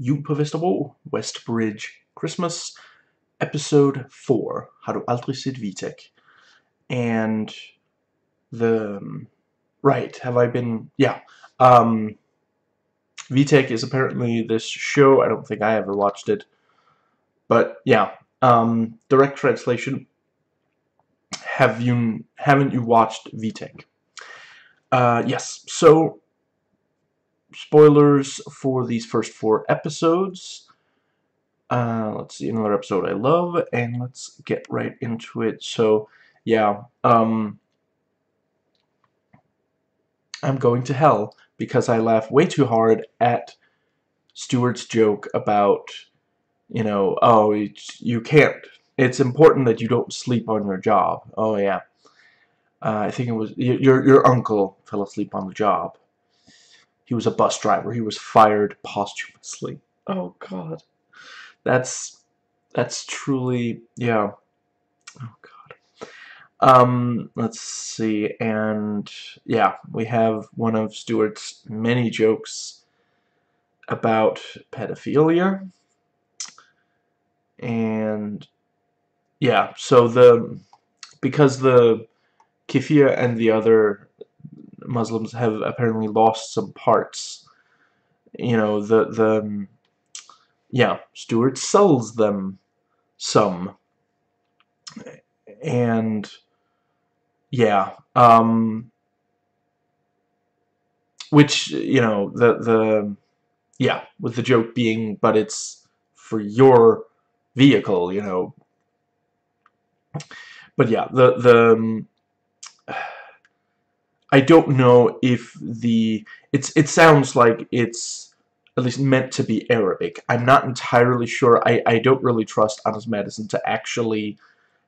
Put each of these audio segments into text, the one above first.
Jul på Vesterbro Christmas, episode 4, Har du aldrig set Vitek? And the, right, have I been, yeah, um, Vitek is apparently this show, I don't think I ever watched it, but yeah, um, direct translation, have you, haven't you watched Vitek? Uh, yes, so spoilers for these first four episodes. Uh, let's see, another episode I love, and let's get right into it. So, yeah, um, I'm going to hell because I laugh way too hard at Stewart's joke about, you know, oh, you can't, it's important that you don't sleep on your job. Oh, yeah. Uh, I think it was, your, your uncle fell asleep on the job. He was a bus driver. He was fired posthumously. Oh God, that's that's truly yeah. Oh God. Um, let's see, and yeah, we have one of Stewart's many jokes about pedophilia, and yeah, so the because the Kefir and the other Muslims have apparently lost some parts. You know, the the um, yeah, Stewart sells them some. And yeah, um which, you know, the the yeah, with the joke being but it's for your vehicle, you know. But yeah, the the um, I don't know if the it's it sounds like it's at least meant to be Arabic. I'm not entirely sure. I, I don't really trust Anders Matthesen to actually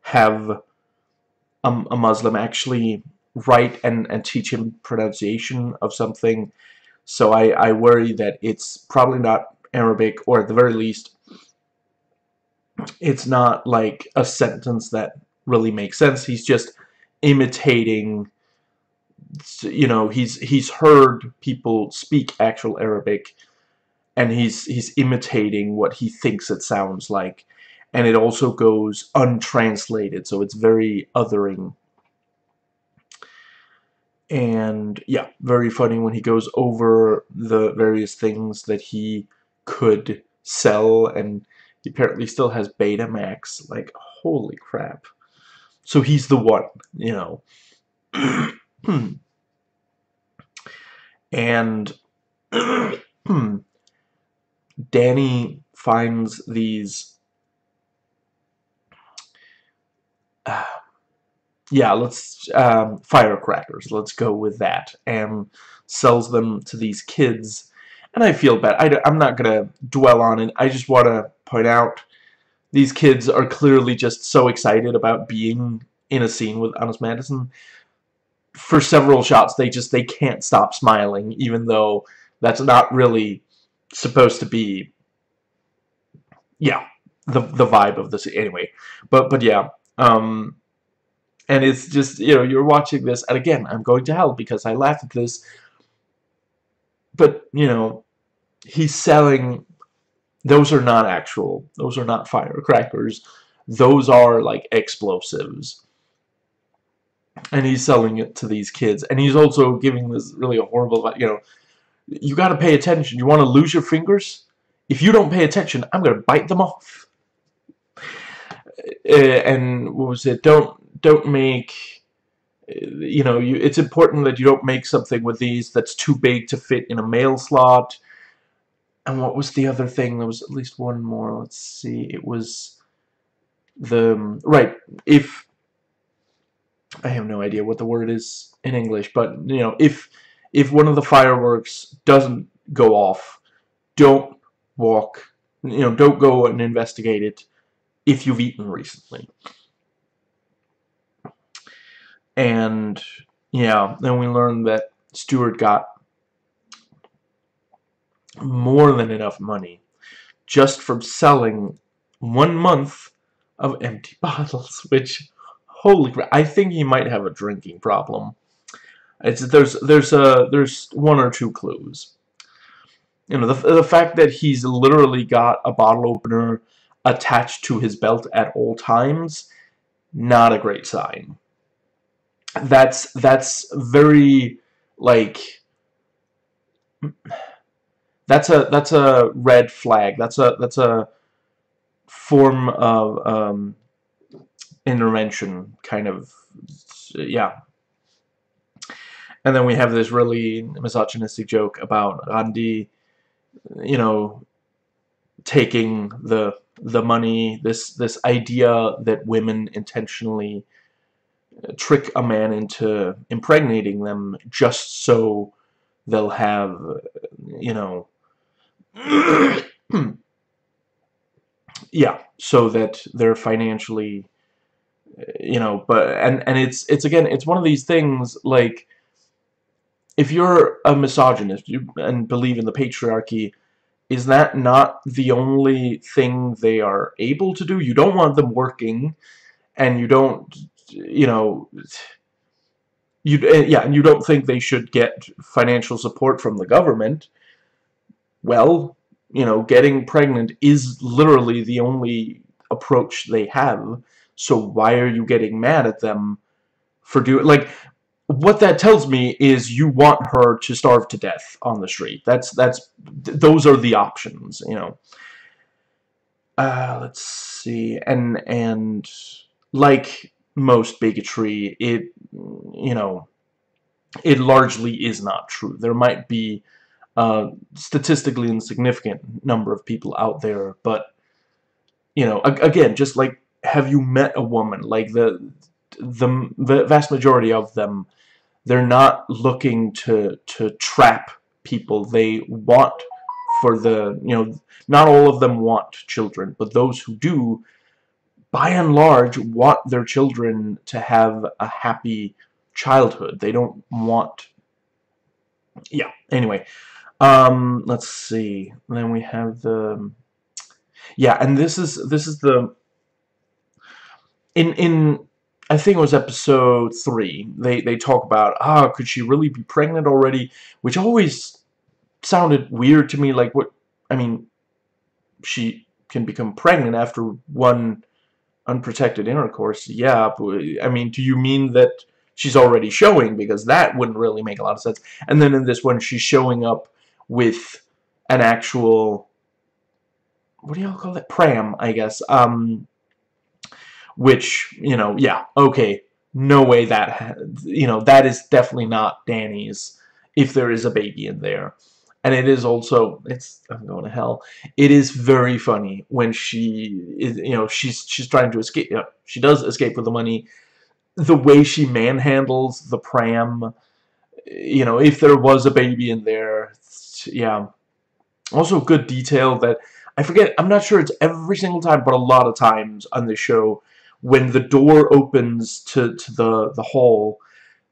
have a, a Muslim actually write and, and teach him pronunciation of something. So I, I worry that it's probably not Arabic, or at the very least, it's not like a sentence that really makes sense. He's just imitating you know he's he's heard people speak actual Arabic and he's he's imitating what he thinks it sounds like. And it also goes untranslated so it's very othering. And yeah very funny when he goes over the various things that he could sell and he apparently still has Betamax. Like holy crap. So he's the one you know and Danny finds these uh, yeah let's um, firecrackers. Let's go with that and sells them to these kids. And I feel bad. I, I'm not gonna dwell on it. I just want to point out these kids are clearly just so excited about being in a scene with Anders Matthesen for several shots they just they can't stop smiling even though that's not really supposed to be yeah the the vibe of this anyway. But but yeah um and it's just you know you're watching this and again I'm going to hell because I laughed at this. But you know he's selling those are not actual those are not firecrackers. Those are like explosives and he's selling it to these kids. And he's also giving this really a horrible you know you got to pay attention. You want to lose your fingers? If you don't pay attention I'm gonna bite them off. Uh, and what was it? Don't don't make you know you it's important that you don't make something with these that's too big to fit in a mail slot. And what was the other thing? There was at least one more. Let's see. It was the right. If I have no idea what the word is in English, but you know, if if one of the fireworks doesn't go off, don't walk, you know, don't go and investigate it if you've eaten recently. And yeah, then we learned that Stewart got more than enough money just from selling one month of empty bottles, which Holy crap! I think he might have a drinking problem. It's there's there's a there's one or two clues. you know, the, the fact that he's literally got a bottle opener attached to his belt at all times, not a great sign. That's, that's very, like, that's a, that's a red flag. That's a, that's a form of, um, intervention, kind of, yeah. And then we have this really misogynistic joke about Randi you know, taking the the money, this this idea that women intentionally uh, trick a man into impregnating them just so they'll have, you know, yeah, so that they're financially, you know, but and and it's it's again it's one of these things like if you're a misogynist you, and believe in the patriarchy, is that not the only thing they are able to do? You don't want them working, and you don't, you know, you yeah, and you don't think they should get financial support from the government. Well, you know, getting pregnant is literally the only approach they have. So why are you getting mad at them for doing like what that tells me is you want her to starve to death on the street. That's that's those are the options, you know. Uh, let's see, and and like most bigotry, it you know, it largely is not true. There might be a statistically insignificant number of people out there, but you know, again, just like have you met a woman? Like the the, the vast majority of them they're not looking to to trap people. They want for the you know not all of them want children but those who do by and large want their children to have a happy childhood. They don't want yeah anyway um let's see. Then we have the yeah and this is this is the in in I think it was episode three. They they talk about ah, could she really be pregnant already? Which always sounded weird to me. Like what? I mean, she can become pregnant after one unprotected intercourse. Yeah, but, I mean, do you mean that she's already showing? Because that wouldn't really make a lot of sense. And then in this one, she's showing up with an actual what do y'all call it? Pram, I guess. Um, which, you know, yeah, okay, no way that, you know, that is definitely not Danny's if there is a baby in there. And it is also, it's, I'm going to hell, it is very funny when she, is, you know, she's, she's trying to escape, you know, she does escape with the money, the way she manhandles the pram, you know, if there was a baby in there, yeah. Also good detail that, I forget, I'm not sure it's every single time, but a lot of times on the show, when the door opens to, to the, the hall,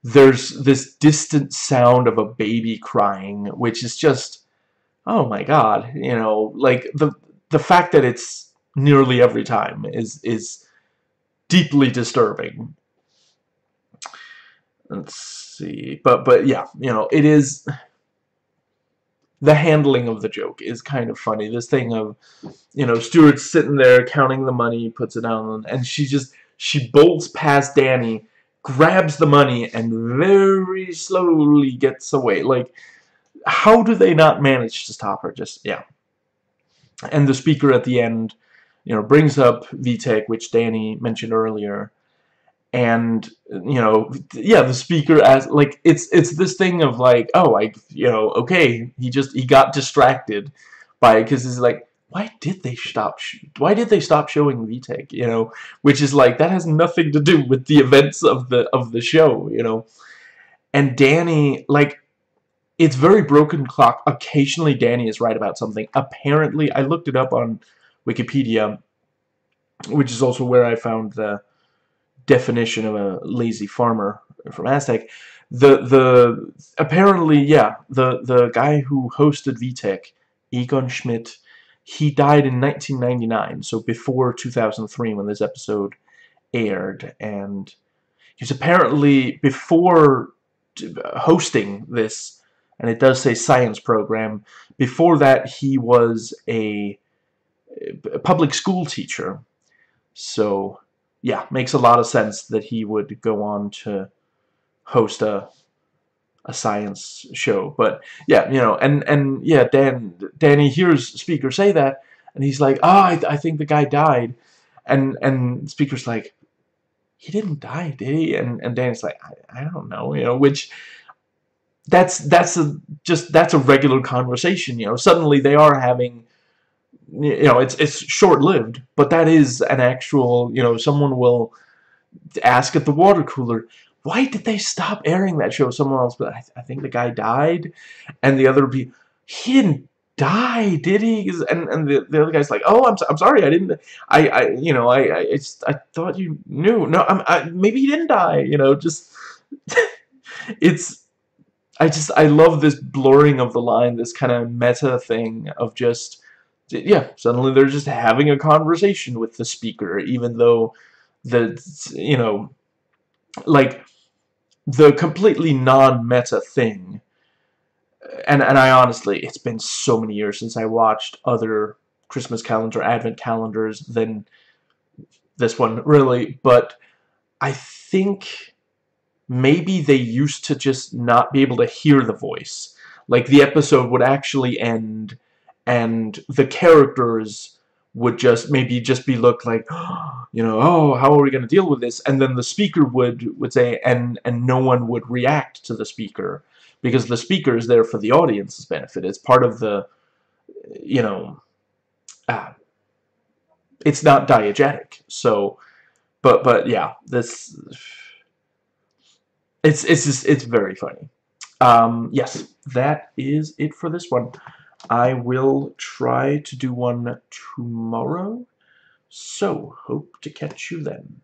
there's this distant sound of a baby crying, which is just, oh my god, you know, like, the, the fact that it's nearly every time is, is deeply disturbing. Let's see, but, but yeah, you know, it is, the handling of the joke is kind of funny. This thing of, you know, Stewart's sitting there counting the money, puts it down, and she just, she bolts past Danny, grabs the money, and very slowly gets away. Like, how do they not manage to stop her? Just, yeah. And the speaker at the end, you know, brings up Vitek, which Danny mentioned earlier, and you know yeah the speaker as like it's it's this thing of like oh I you know okay he just he got distracted by because it's like why did they stop why did they stop showing Vitek you know? Which is like that has nothing to do with the events of the of the show you know? And Danny like it's very broken clock. Occasionally Danny is right about something. Apparently I looked it up on Wikipedia which is also where I found the definition of a lazy farmer from Aztec. The the apparently yeah the the guy who hosted Vitek, Egon Schmidt, he died in 1999, so before 2003 when this episode aired, and he's apparently before hosting this and it does say science program. Before that, he was a, a public school teacher. So, yeah, makes a lot of sense that he would go on to host a a science show. But yeah, you know, and and yeah, Dan Danny hears speaker say that, and he's like, "Oh, I, I think the guy died," and and speaker's like, "He didn't die, did he?" And and Danny's like, "I, I don't know," you know, which that's that's a just that's a regular conversation you know suddenly they are having you know it's it's short-lived but that is an actual you know someone will ask at the water cooler why did they stop airing that show? Someone else but I, I think the guy died. And the other be he didn't die did he? And and the, the other guy's like oh I'm, I'm sorry I didn't I I you know I I it's I thought you knew. No I'm I, maybe he didn't die you know just it's I just I love this blurring of the line, this kind of meta thing of just yeah, suddenly they're just having a conversation with the speaker, even though the you know like the completely non-meta thing. And and I honestly, it's been so many years since I watched other Christmas calendar, Advent calendars than this one, really. But I think maybe they used to just not be able to hear the voice. Like the episode would actually end and the characters would just maybe just be looked like you know oh how are we going to deal with this and then the speaker would would say and and no one would react to the speaker because the speaker is there for the audience's benefit it's part of the you know uh, it's not diegetic so but but yeah this it's it's just it's very funny. Um, yes, that is it for this one. I will try to do one tomorrow. So, hope to catch you then.